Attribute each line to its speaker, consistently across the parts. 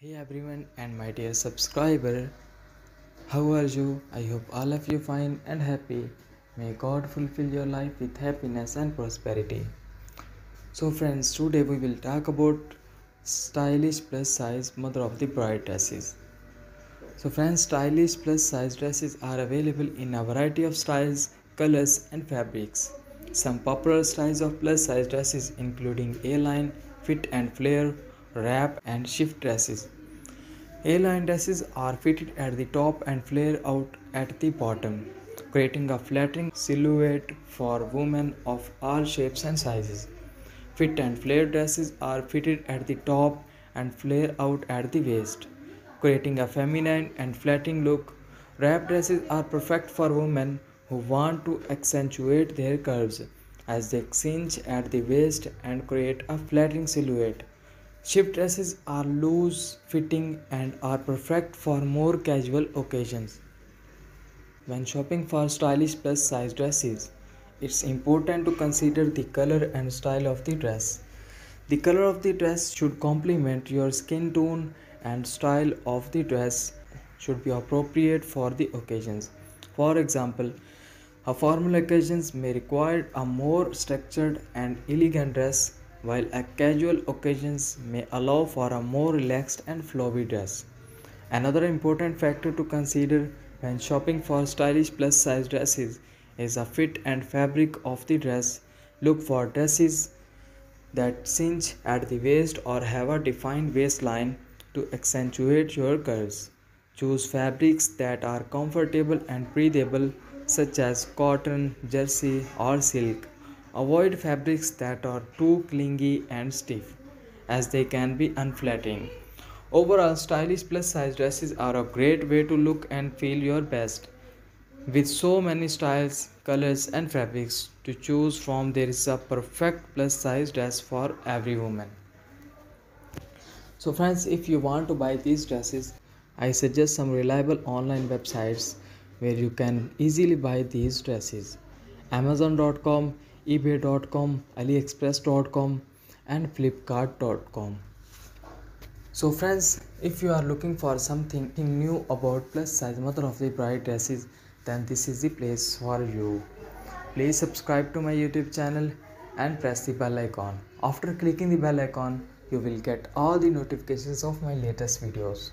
Speaker 1: Hey everyone and my dear subscriber, how are you? I hope all of you fine and happy. May God fulfill your life with happiness and prosperity. So friends, today we will talk about stylish plus size mother of the bride dresses. So friends, stylish plus size dresses are available in a variety of styles, colors and fabrics. Some popular styles of plus size dresses including A-line, fit and flare, wrap and shift dresses. A-line dresses are fitted at the top and flare out at the bottom, creating a flattering silhouette for women of all shapes and sizes. Fit and flare dresses are fitted at the top and flare out at the waist, creating a feminine and flattering look. Wrap dresses are perfect for women who want to accentuate their curves as they cinch at the waist and create a flattering silhouette. Shift dresses are loose fitting and are perfect for more casual occasions. When shopping for stylish plus size dresses, it's important to consider the color and style of the dress. The color of the dress should complement your skin tone and style of the dress should be appropriate for the occasions. For example, a formal occasions may require a more structured and elegant dress while a casual occasions may allow for a more relaxed and flowy dress. Another important factor to consider when shopping for stylish plus size dresses is the fit and fabric of the dress. Look for dresses that cinch at the waist or have a defined waistline to accentuate your curves. Choose fabrics that are comfortable and breathable such as cotton, jersey or silk. Avoid fabrics that are too clingy and stiff, as they can be unflattering. Overall, stylish plus size dresses are a great way to look and feel your best. With so many styles, colors, and fabrics to choose from, there is a perfect plus size dress for every woman. So, friends, if you want to buy these dresses, I suggest some reliable online websites where you can easily buy these dresses. Amazon.com ebay.com aliexpress.com and flipkart.com so friends if you are looking for something new about plus size mother of the bride dresses then this is the place for you. Please subscribe to my youtube channel and press the bell icon. After clicking the bell icon you will get all the notifications of my latest videos.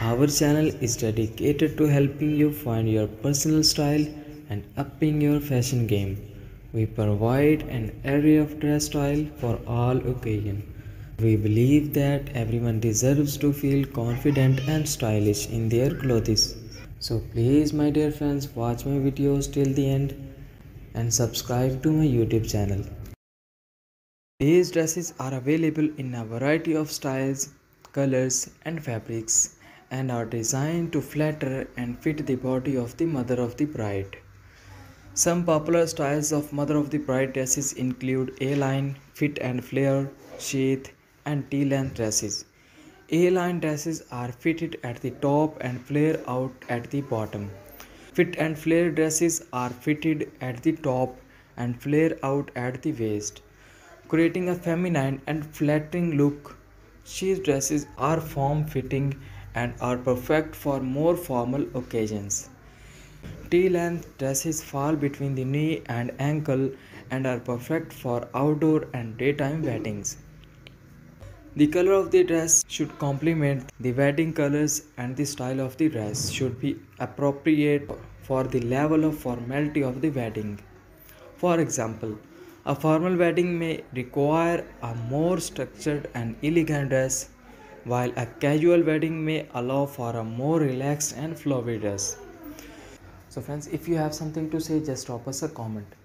Speaker 1: Our channel is dedicated to helping you find your personal style and upping your fashion game we provide an array of dress style for all occasions. We believe that everyone deserves to feel confident and stylish in their clothes. So please my dear friends watch my videos till the end and subscribe to my YouTube channel. These dresses are available in a variety of styles, colors and fabrics and are designed to flatter and fit the body of the mother of the bride. Some popular styles of mother of the bride dresses include A-line, fit and flare, sheath, and tea-length dresses. A-line dresses are fitted at the top and flare out at the bottom. Fit and flare dresses are fitted at the top and flare out at the waist, creating a feminine and flattering look. Sheath dresses are form-fitting and are perfect for more formal occasions. T-length dresses fall between the knee and ankle and are perfect for outdoor and daytime weddings. The color of the dress should complement the wedding colors and the style of the dress should be appropriate for the level of formality of the wedding. For example, a formal wedding may require a more structured and elegant dress, while a casual wedding may allow for a more relaxed and flowy dress so friends if you have something to say just drop us a comment